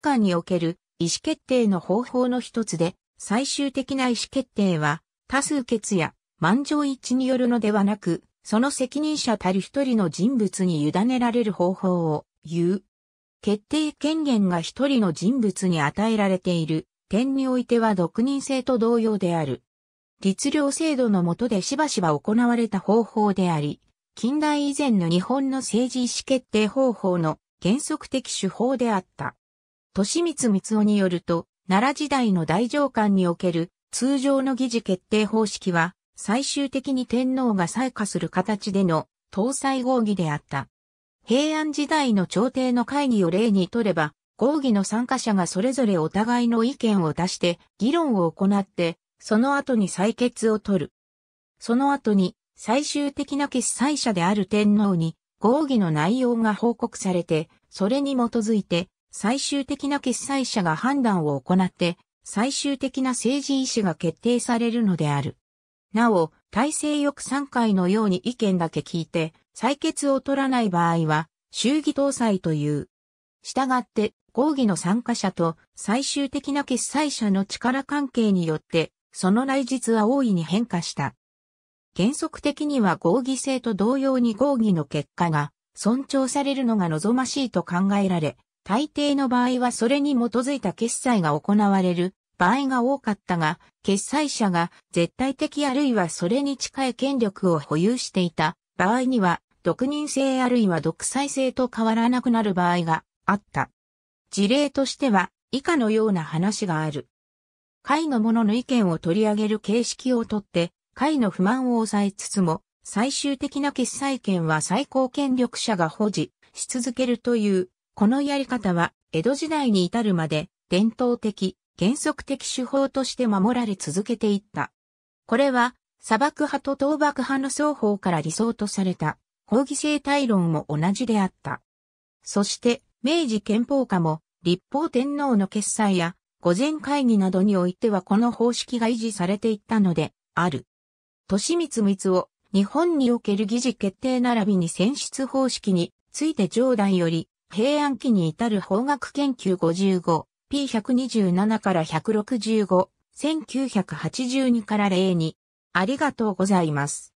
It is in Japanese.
官における意思決定の方法の一つで、最終的な意思決定は多数決や満場一致によるのではなく、その責任者たる一人の人物に委ねられる方法を言う。決定権限が一人の人物に与えられている点においては独任制と同様である。律令制度の下でしばしば行われた方法であり、近代以前の日本の政治意思決定方法の原則的手法であった。利光光夫によると、奈良時代の大上官における通常の議事決定方式は、最終的に天皇が採下する形での搭載合議であった。平安時代の朝廷の会議を例にとれば、合議の参加者がそれぞれお互いの意見を出して議論を行って、その後に採決を取る。その後に最終的な決裁者である天皇に合議の内容が報告されて、それに基づいて最終的な決裁者が判断を行って、最終的な政治意思が決定されるのである。なお、体制翼3回のように意見だけ聞いて、採決を取らない場合は、衆議搭載という。したがって、合議の参加者と最終的な決裁者の力関係によって、その内実は大いに変化した。原則的には合議制と同様に合議の結果が尊重されるのが望ましいと考えられ、大抵の場合はそれに基づいた決裁が行われる場合が多かったが、決裁者が絶対的あるいはそれに近い権力を保有していた場合には、独任制あるいは独裁制と変わらなくなる場合があった。事例としては、以下のような話がある。会の者の意見を取り上げる形式をとって、会の不満を抑えつつも、最終的な決裁権は最高権力者が保持し続けるというこのやり方は、江戸時代に至るまで、伝統的、原則的手法として守られ続けていった。これは、砂漠派と倒幕派の双方から理想とされた、抗議制対論も同じであった。そして、明治憲法下も、立法天皇の決裁や、御前会議などにおいてはこの方式が維持されていったので、ある。利光光を、日本における議事決定並びに選出方式について上代より平安期に至る法学研究55、P127 から165、1982から0に。ありがとうございます。